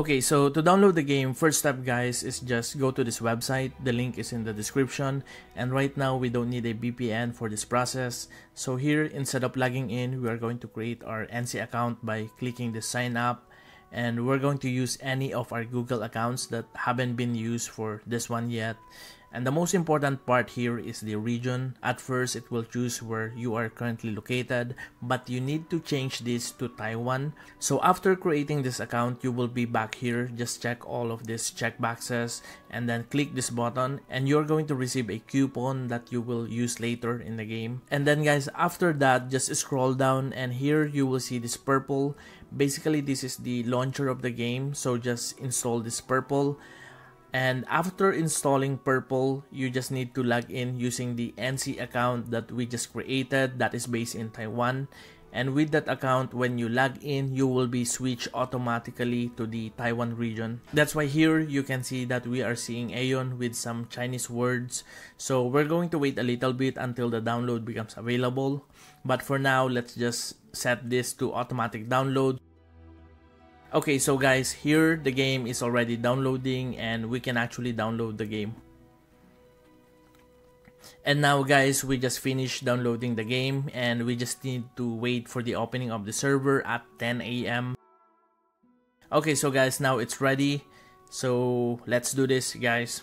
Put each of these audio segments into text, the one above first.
Okay, so to download the game, first step guys is just go to this website. The link is in the description. And right now, we don't need a VPN for this process. So here, instead of logging in, we are going to create our NC account by clicking the sign up. And we're going to use any of our Google accounts that haven't been used for this one yet. And the most important part here is the region. At first, it will choose where you are currently located, but you need to change this to Taiwan. So after creating this account, you will be back here. Just check all of these check boxes and then click this button and you're going to receive a coupon that you will use later in the game. And then guys, after that, just scroll down and here you will see this purple. Basically, this is the launcher of the game. So just install this purple and after installing purple you just need to log in using the nc account that we just created that is based in taiwan. And with that account when you log in you will be switched automatically to the taiwan region. That's why here you can see that we are seeing AION with some chinese words. So we're going to wait a little bit until the download becomes available. But for now let's just set this to automatic download Okay, so guys, here the game is already downloading and we can actually download the game. And now guys, we just finished downloading the game and we just need to wait for the opening of the server at 10 a.m. Okay, so guys, now it's ready. So let's do this guys.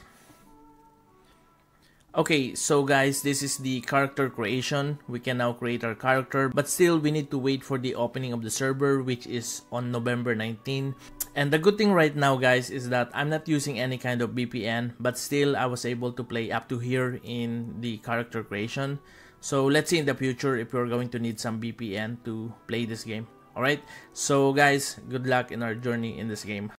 Okay, so guys, this is the character creation. We can now create our character, but still we need to wait for the opening of the server, which is on November 19. And the good thing right now, guys, is that I'm not using any kind of VPN, but still I was able to play up to here in the character creation. So let's see in the future if we're going to need some VPN to play this game. Alright, so guys, good luck in our journey in this game.